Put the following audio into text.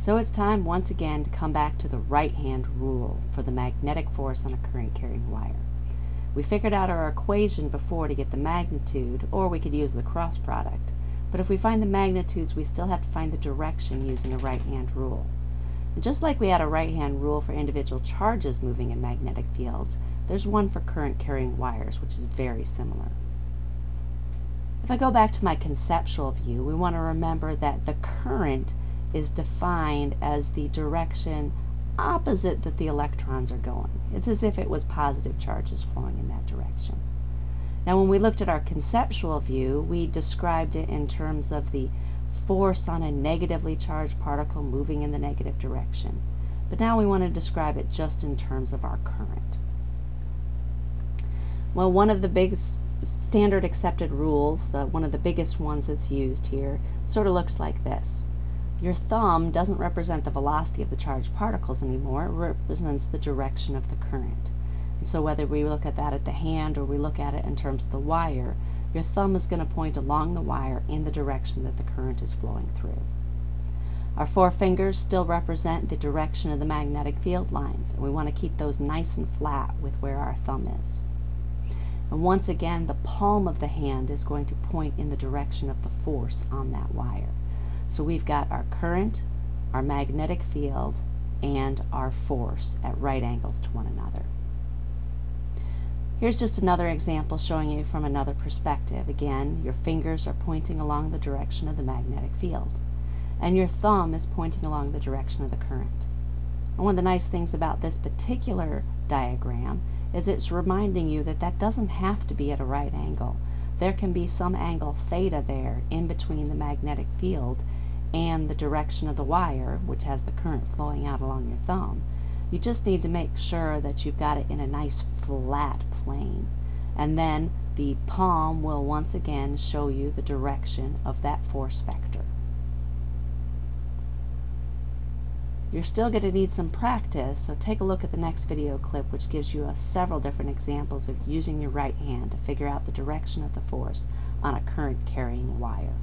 So it's time once again to come back to the right hand rule for the magnetic force on a current carrying wire. We figured out our equation before to get the magnitude, or we could use the cross product. But if we find the magnitudes, we still have to find the direction using a right hand rule. And just like we had a right hand rule for individual charges moving in magnetic fields, there's one for current carrying wires, which is very similar. If I go back to my conceptual view, we want to remember that the current is defined as the direction opposite that the electrons are going. It's as if it was positive charges flowing in that direction. Now when we looked at our conceptual view, we described it in terms of the force on a negatively charged particle moving in the negative direction. But now we want to describe it just in terms of our current. Well, one of the biggest standard accepted rules, the, one of the biggest ones that's used here, sort of looks like this. Your thumb doesn't represent the velocity of the charged particles anymore, it represents the direction of the current. And so whether we look at that at the hand or we look at it in terms of the wire, your thumb is going to point along the wire in the direction that the current is flowing through. Our four fingers still represent the direction of the magnetic field lines, and we want to keep those nice and flat with where our thumb is. And once again, the palm of the hand is going to point in the direction of the force on that wire. So we've got our current, our magnetic field, and our force at right angles to one another. Here's just another example showing you from another perspective. Again, your fingers are pointing along the direction of the magnetic field, and your thumb is pointing along the direction of the current. And one of the nice things about this particular diagram is it's reminding you that that doesn't have to be at a right angle. There can be some angle theta there in between the magnetic field and the direction of the wire, which has the current flowing out along your thumb. You just need to make sure that you've got it in a nice flat plane. And then the palm will once again show you the direction of that force vector. You're still going to need some practice, so take a look at the next video clip which gives you uh, several different examples of using your right hand to figure out the direction of the force on a current carrying wire.